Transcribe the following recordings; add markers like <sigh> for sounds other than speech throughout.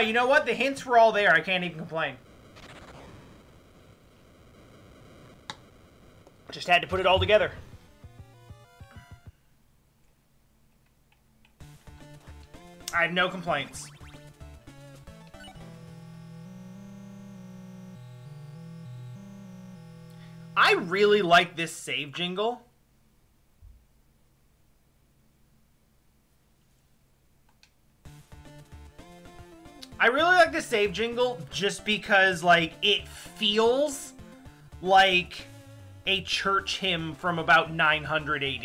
You know what? The hints were all there. I can't even complain. Just had to put it all together. I have no complaints. I really like this save jingle. I really like the save jingle just because, like, it feels like a church hymn from about 900 AD.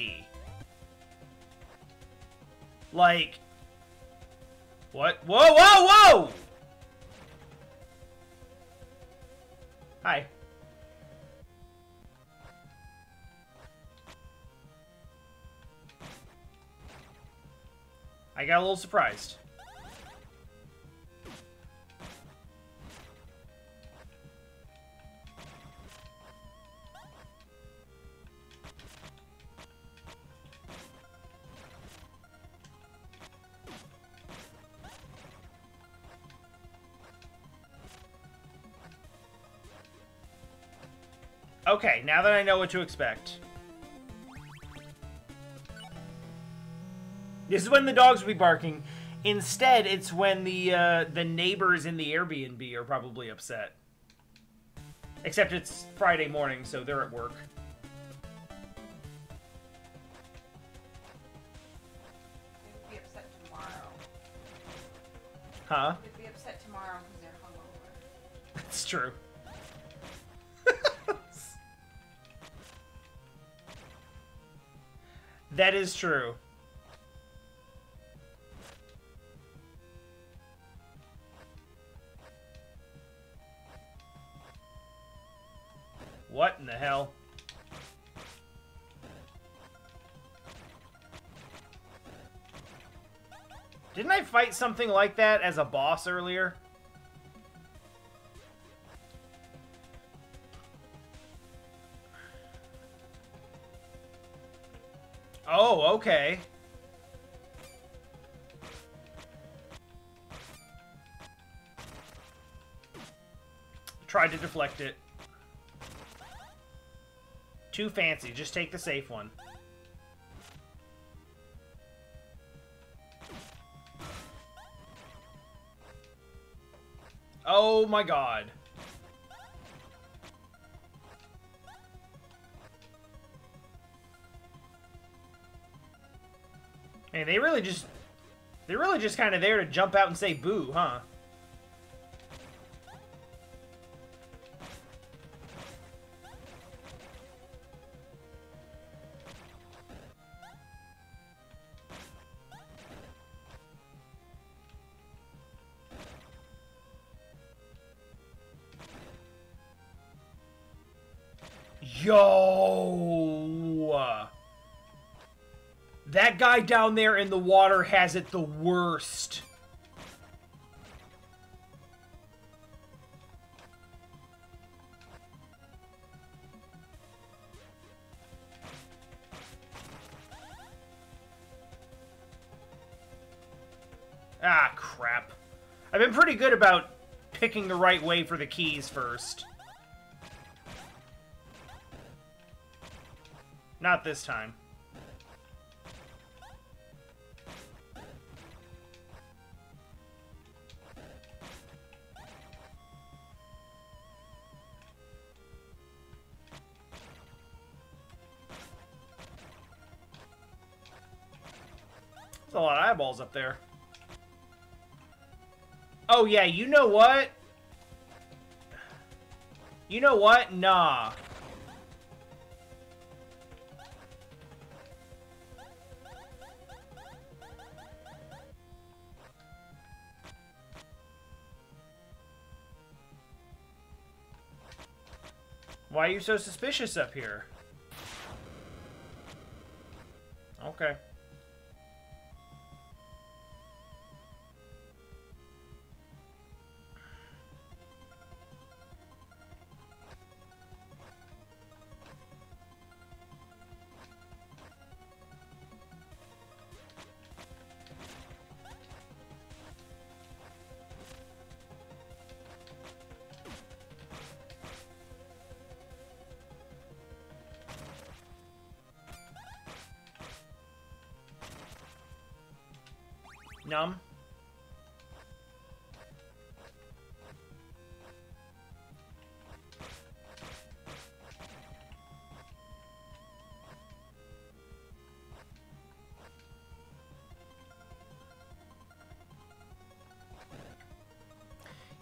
Like, what? Whoa, whoa, whoa! Hi. I got a little surprised. Okay, now that I know what to expect. This is when the dogs will be barking. Instead, it's when the uh, the neighbors in the Airbnb are probably upset. Except it's Friday morning, so they're at work. They'd be upset tomorrow. Huh? They'd be upset tomorrow because they're hungover. <laughs> That's true. That is true. What in the hell? Didn't I fight something like that as a boss earlier? Okay. Tried to deflect it. Too fancy. Just take the safe one. Oh my god. Man, they really just... They're really just kind of there to jump out and say boo, huh? Yo! That guy down there in the water has it the worst. Ah, crap. I've been pretty good about picking the right way for the keys first. Not this time. Eyeballs up there. Oh, yeah, you know what? You know what? Nah. Why are you so suspicious up here? Okay.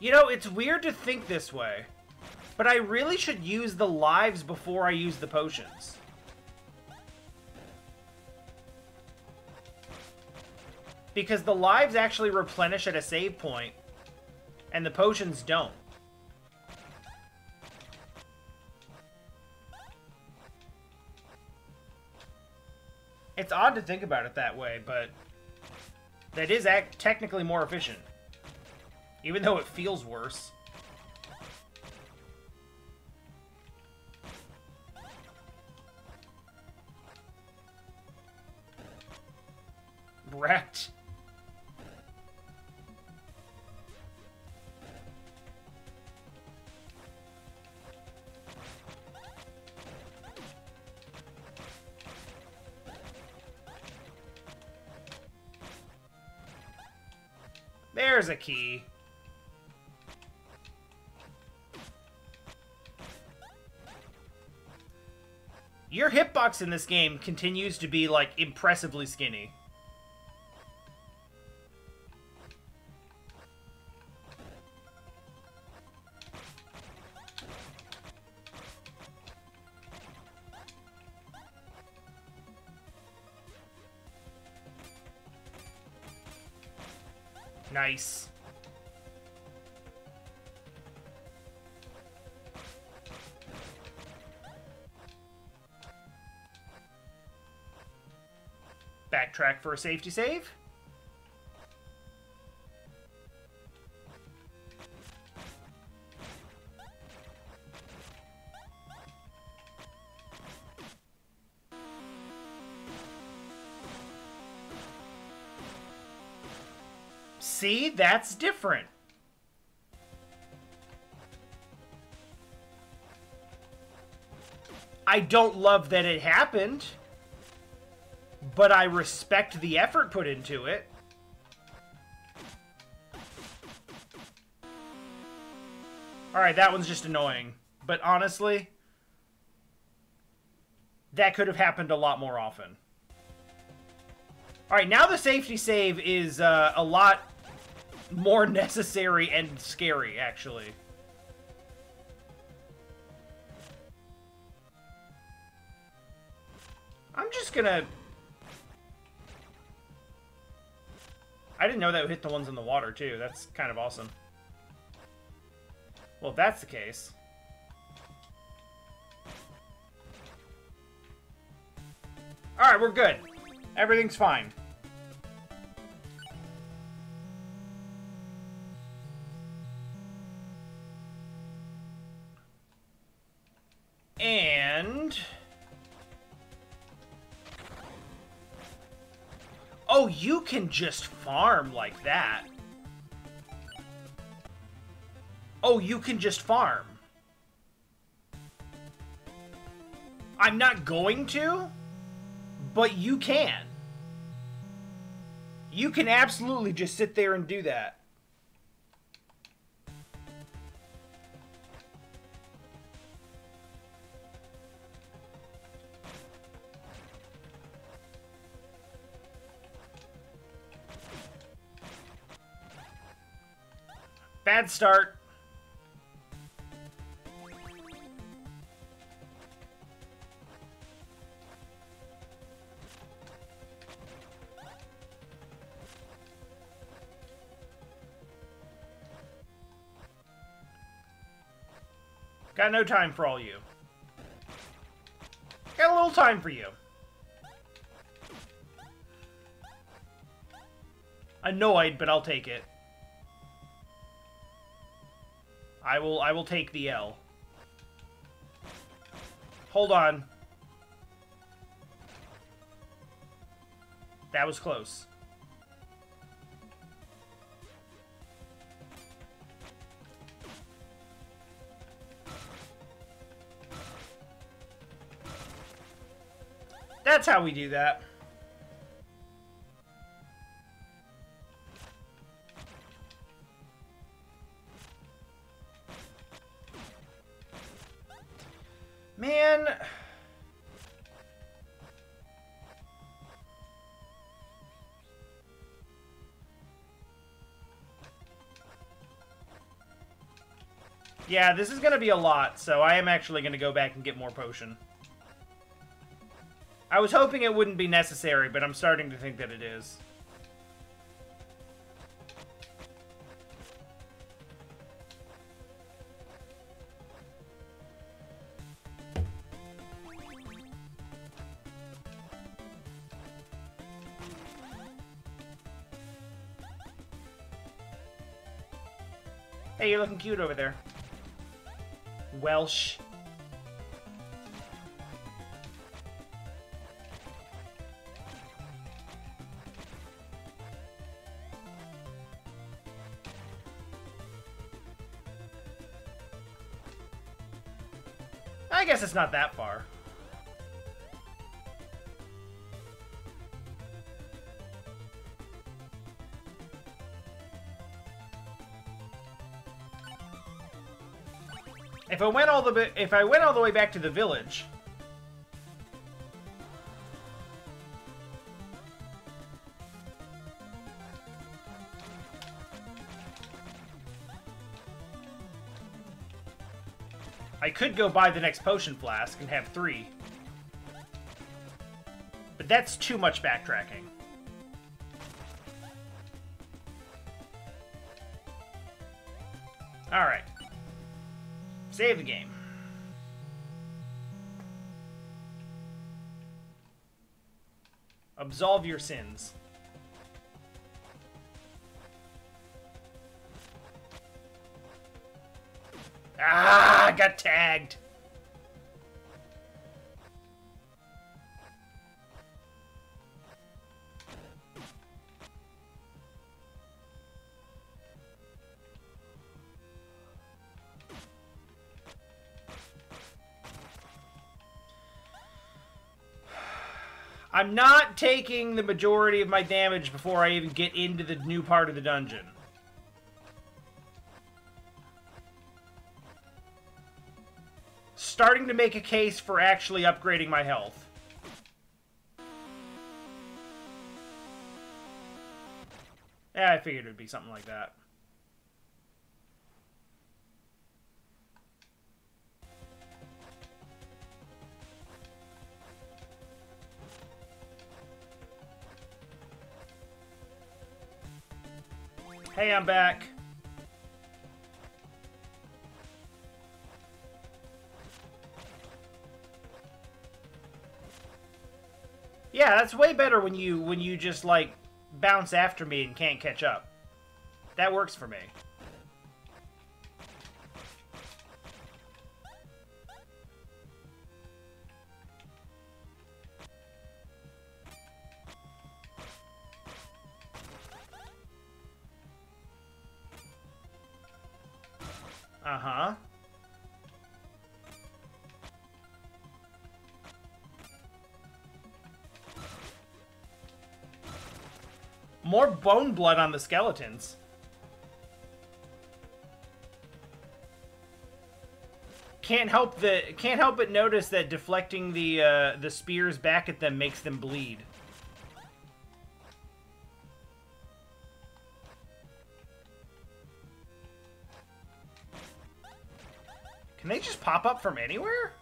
You know, it's weird to think this way, but I really should use the lives before I use the potions. Because the lives actually replenish at a save point, and the potions don't. It's odd to think about it that way, but that is act technically more efficient. Even though it feels worse. Wrecked. There's a key. Your hitbox in this game continues to be, like, impressively skinny. Nice. Backtrack for a safety save. See, that's different. I don't love that it happened, but I respect the effort put into it. Alright, that one's just annoying. But honestly, that could have happened a lot more often. Alright, now the safety save is uh, a lot more <laughs> necessary and scary, actually. I'm just gonna... I didn't know that would hit the ones in the water, too. That's kind of awesome. Well, if that's the case... Alright, we're good. Everything's fine. And... Oh, you can just farm like that. Oh, you can just farm. I'm not going to, but you can. You can absolutely just sit there and do that. Bad start. Got no time for all you. Got a little time for you. Annoyed, but I'll take it. I will I will take the L. Hold on. That was close. That's how we do that. Yeah, this is going to be a lot, so I am actually going to go back and get more potion. I was hoping it wouldn't be necessary, but I'm starting to think that it is. Hey, you're looking cute over there. Welsh. I guess it's not that far. If I went all the if I went all the way back to the village, I could go buy the next potion flask and have three. But that's too much backtracking. Alright. Save the game. Absolve your sins. Ah, got tagged. I'm not taking the majority of my damage before I even get into the new part of the dungeon. Starting to make a case for actually upgrading my health. Yeah, I figured it would be something like that. Hey, I'm back. Yeah, that's way better when you when you just like bounce after me and can't catch up. That works for me. More bone blood on the skeletons. Can't help the can't help but notice that deflecting the uh, the spears back at them makes them bleed. Can they just pop up from anywhere?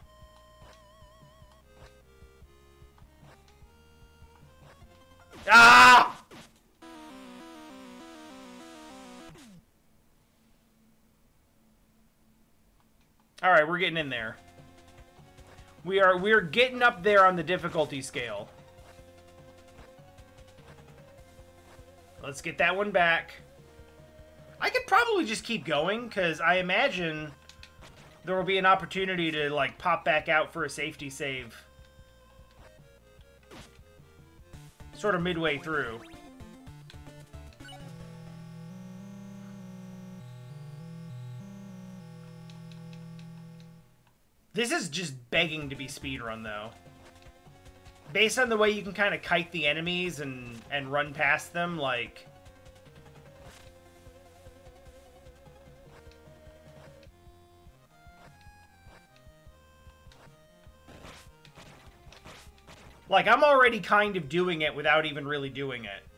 Getting in there. We are we're getting up there on the difficulty scale. Let's get that one back. I could probably just keep going because I imagine there will be an opportunity to like pop back out for a safety save. Sort of midway through. This is just begging to be speedrun, though. Based on the way you can kind of kite the enemies and, and run past them, like... Like, I'm already kind of doing it without even really doing it.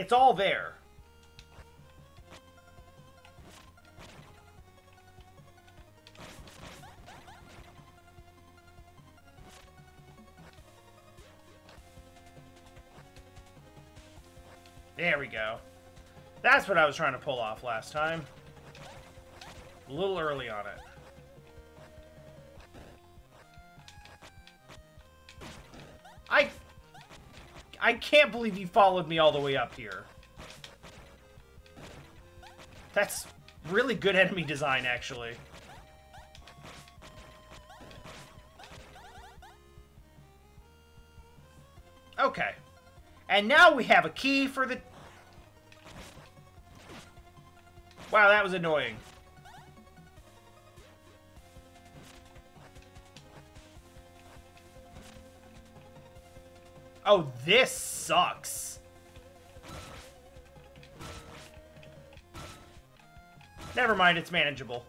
It's all there. There we go. That's what I was trying to pull off last time. A little early on it. I can't believe you followed me all the way up here. That's really good enemy design, actually. Okay. And now we have a key for the... Wow, that was annoying. Oh, this sucks. Never mind, it's manageable.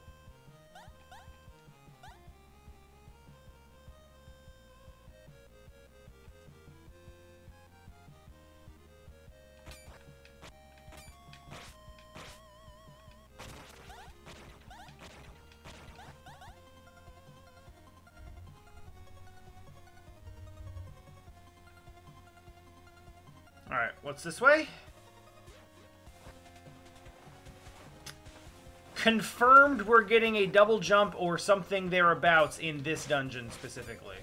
What's this way? Confirmed we're getting a double jump or something thereabouts in this dungeon specifically.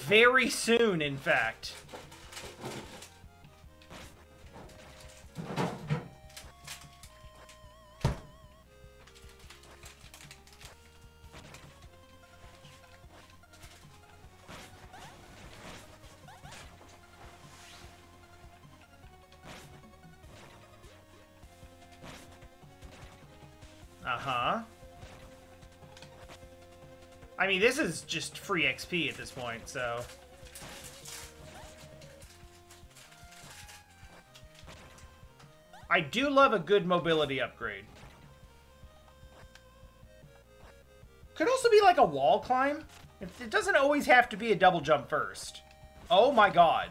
Very soon, in fact. Uh-huh. I mean, this is just free XP at this point, so... I do love a good mobility upgrade. Could also be like a wall climb. It, it doesn't always have to be a double jump first. Oh my god.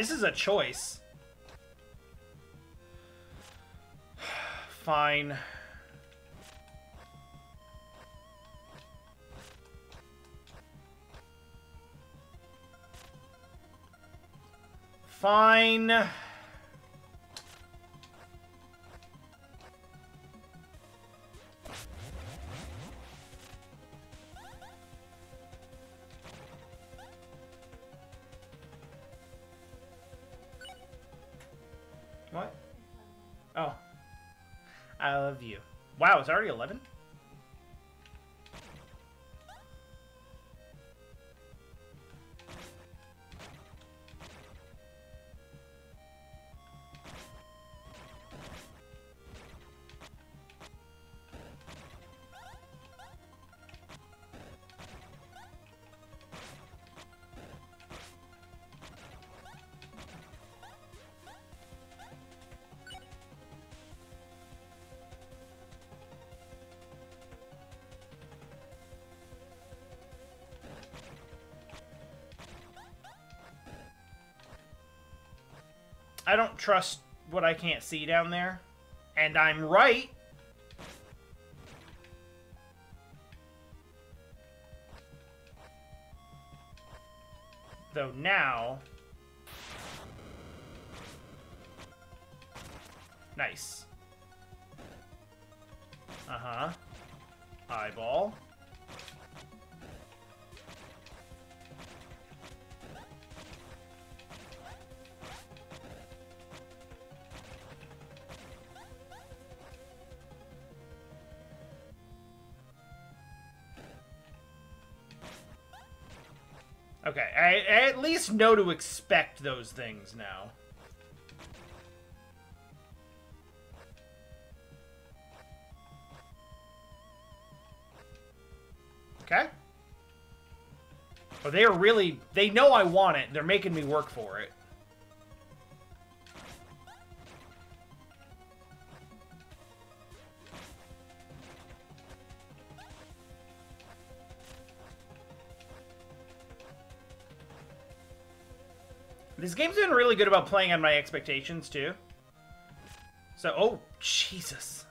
This is a choice. <sighs> Fine. Fine. It's already 11? Trust what I can't see down there. And I'm right. Though now... Nice. Uh-huh. Eyeball. Okay, I, I at least know to expect those things now. Okay. Oh, they are really... They know I want it. They're making me work for it. This game's been really good about playing on my expectations, too. So, oh, Jesus.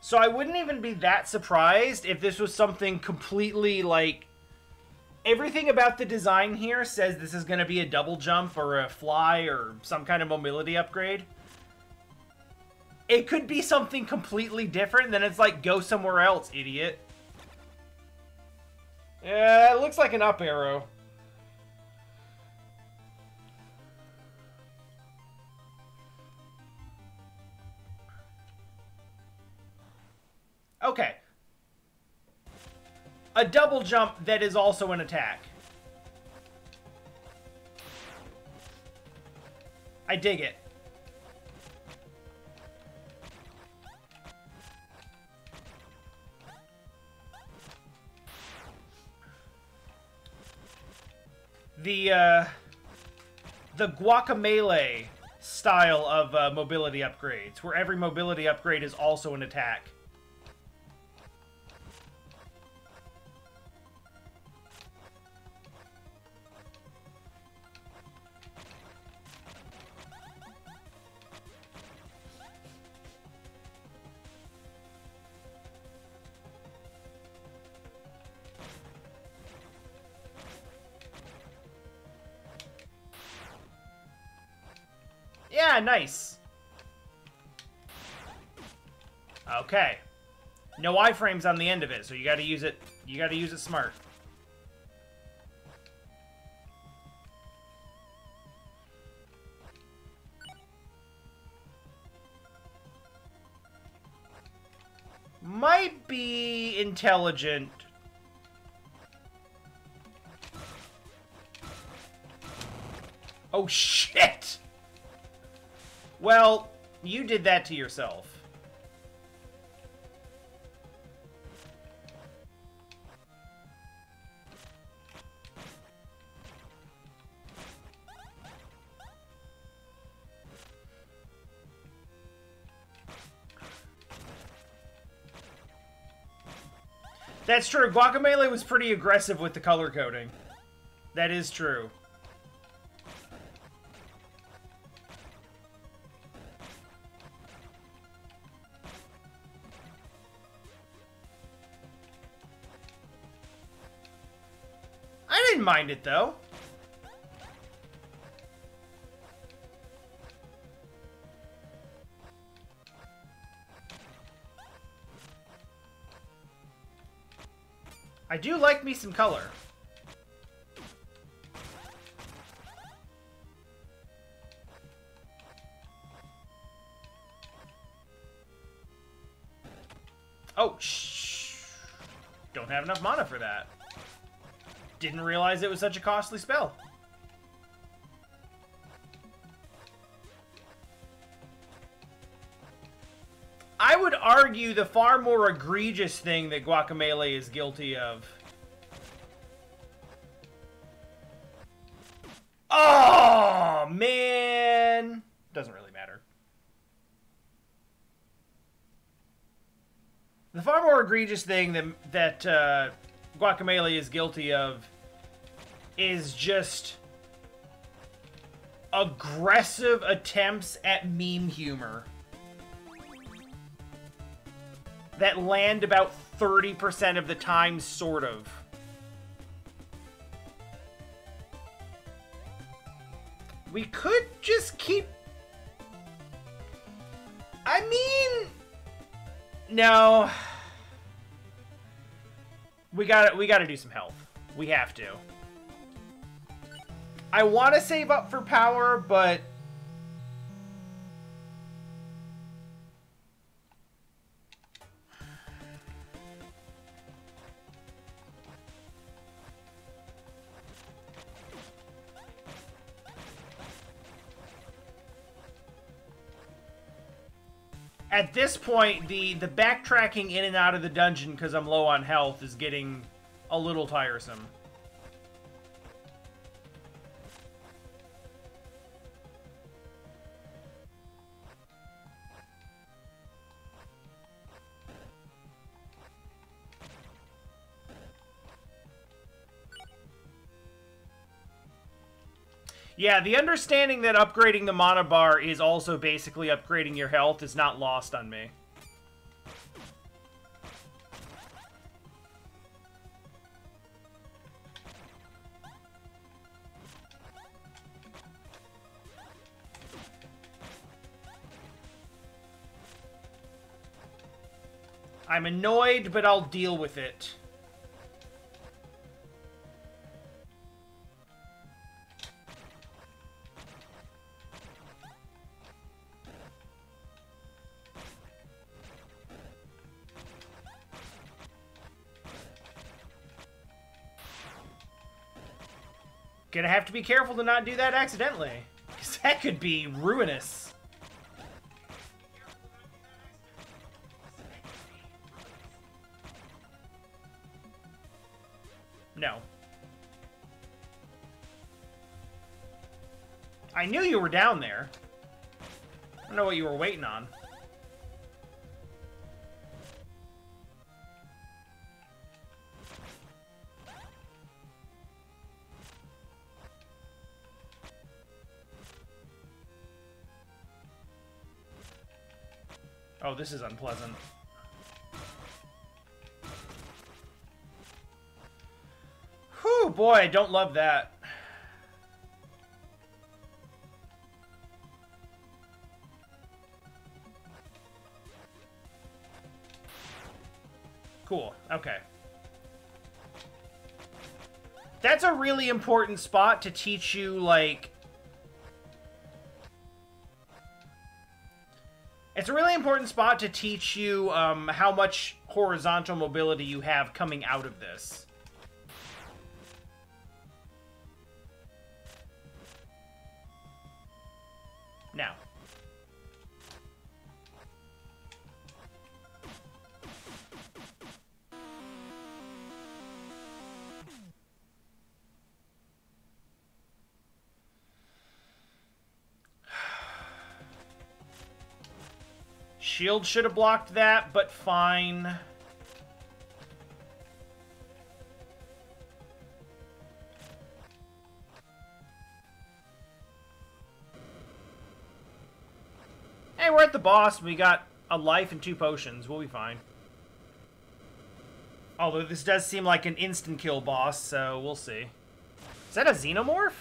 So I wouldn't even be that surprised if this was something completely like everything about the design here says this is going to be a double jump or a fly or some kind of mobility upgrade. It could be something completely different, then it's like go somewhere else, idiot. Yeah, it looks like an up arrow. Okay. A double jump that is also an attack. I dig it. The, uh, the Guacamelee style of uh, mobility upgrades, where every mobility upgrade is also an attack. Nice. Okay. No iframes on the end of it, so you gotta use it you gotta use it smart. Might be intelligent. Oh shit! Well, you did that to yourself. That's true. Guacamelee was pretty aggressive with the color coding. That is true. I it, though. I do like me some color. Oh, shh. Don't have enough mana for that. Didn't realize it was such a costly spell. I would argue the far more egregious thing that Guacamelee is guilty of. Oh, man. Doesn't really matter. The far more egregious thing that, that uh, Guacamelee is guilty of is just aggressive attempts at meme humor that land about 30% of the time, sort of. We could just keep... I mean... No. We gotta, we gotta do some health. We have to. I want to save up for power, but... At this point, the, the backtracking in and out of the dungeon because I'm low on health is getting a little tiresome. Yeah, the understanding that upgrading the mana bar is also basically upgrading your health is not lost on me. I'm annoyed, but I'll deal with it. Gonna have to be careful to not do that accidentally. Because that could be ruinous. No. I knew you were down there. I don't know what you were waiting on. This is unpleasant. Whew, boy, I don't love that. Cool, okay. That's a really important spot to teach you, like, It's a really important spot to teach you um, how much horizontal mobility you have coming out of this. Shield should have blocked that, but fine. Hey, we're at the boss. We got a life and two potions. We'll be fine. Although this does seem like an instant kill boss, so we'll see. Is that a xenomorph?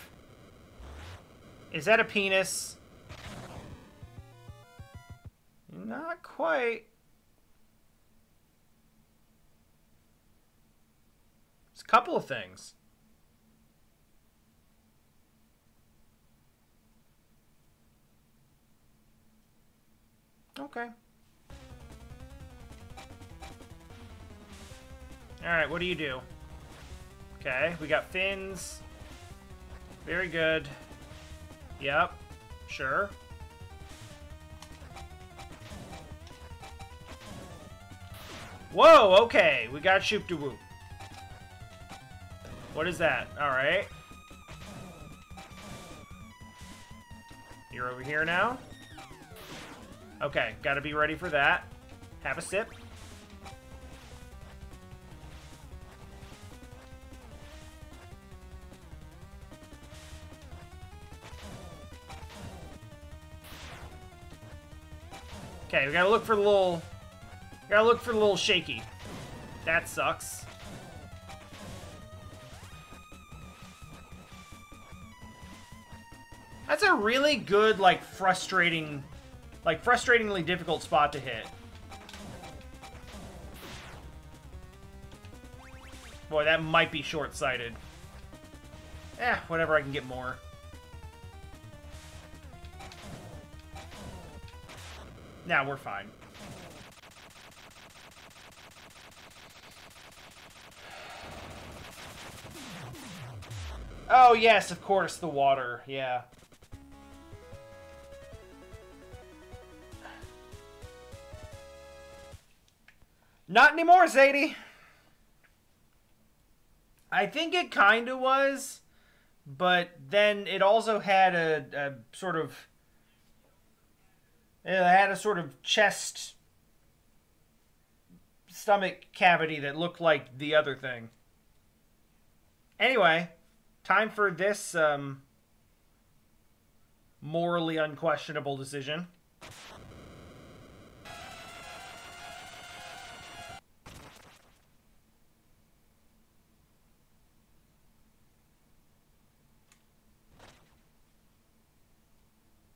Is that a penis? Quite. It's a couple of things. Okay. Alright, what do you do? Okay, we got fins. Very good. Yep. Sure. Whoa, okay. We got Shoop da Whoop. What is that? Alright. You're over here now? Okay, gotta be ready for that. Have a sip. Okay, we gotta look for the little Gotta look for the little shaky. That sucks. That's a really good, like, frustrating, like, frustratingly difficult spot to hit. Boy, that might be short-sighted. Eh, whatever, I can get more. Now we're fine. Oh, yes, of course, the water. Yeah. Not anymore, Sadie. I think it kind of was, but then it also had a, a sort of. It had a sort of chest stomach cavity that looked like the other thing. Anyway, time for this um, morally unquestionable decision.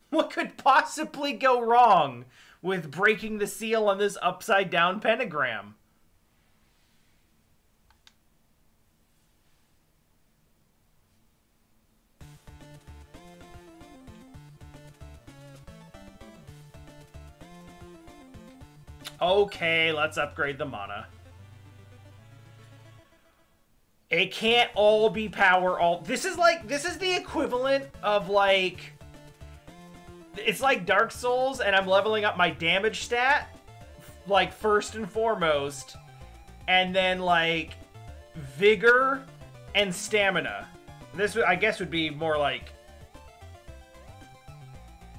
What could possibly go wrong with breaking the seal on this upside down pentagram? Okay, let's upgrade the mana. It can't all be power all. This is like this is the equivalent of like it's like Dark Souls and I'm leveling up my damage stat like first and foremost and then like vigor and stamina. This I guess would be more like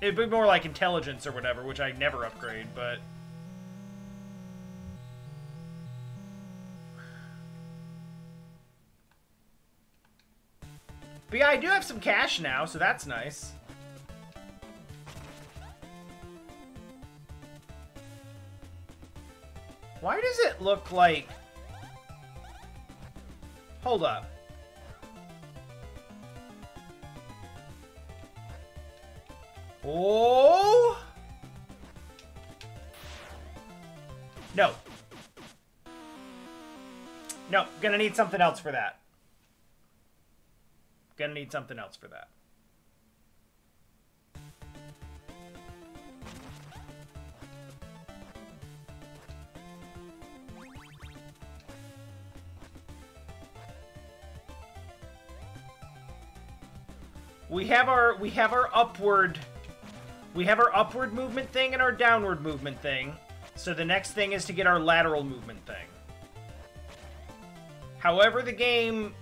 it'd be more like intelligence or whatever, which I never upgrade, but But yeah, I do have some cash now, so that's nice. Why does it look like... Hold up. Oh! No. No, gonna need something else for that. Gonna need something else for that. We have our we have our upward we have our upward movement thing and our downward movement thing. So the next thing is to get our lateral movement thing. However the game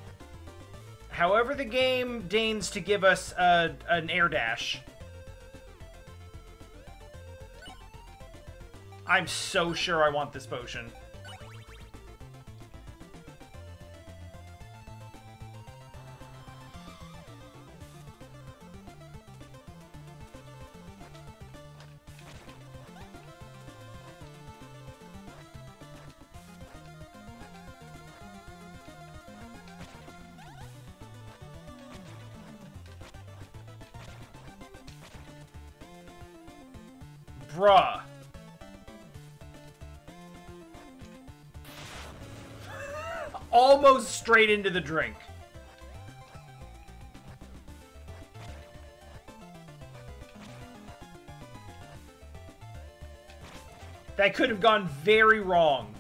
However, the game deigns to give us an air dash. I'm so sure I want this potion. Straight into the drink. That could have gone very wrong.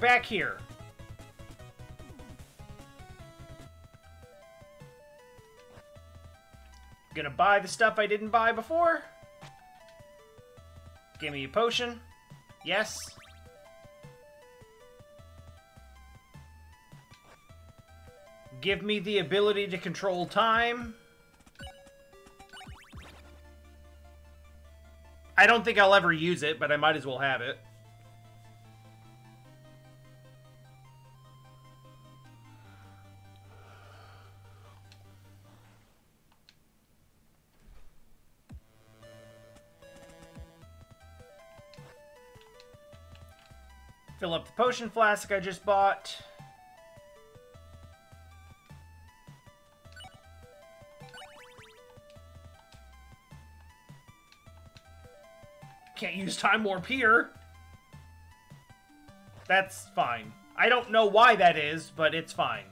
Back here. Gonna buy the stuff I didn't buy before. Give me a potion. Yes. Give me the ability to control time. I don't think I'll ever use it, but I might as well have it. Potion flask I just bought. Can't use Time Warp here. That's fine. I don't know why that is, but it's fine.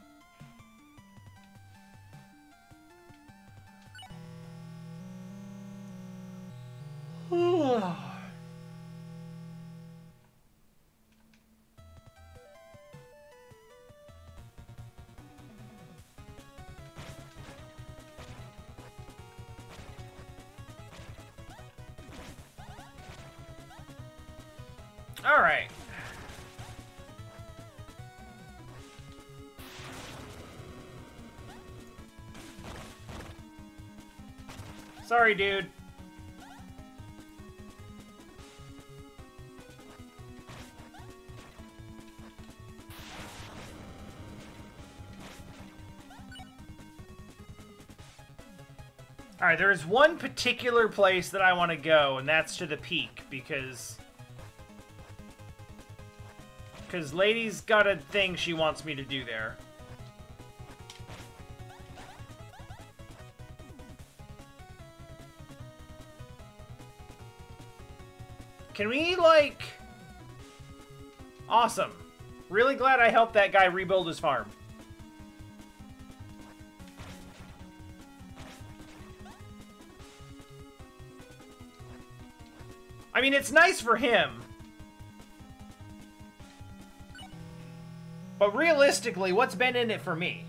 Sorry, dude. Alright, there's one particular place that I want to go, and that's to the peak, because... Because Lady's got a thing she wants me to do there. Can we, like... Awesome. Really glad I helped that guy rebuild his farm. I mean, it's nice for him. But realistically, what's been in it for me?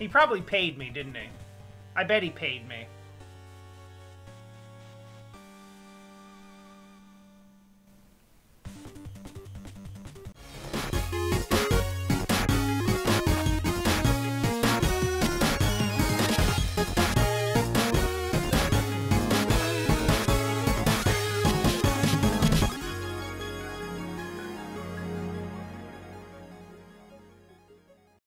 He probably paid me, didn't he? I bet he paid me.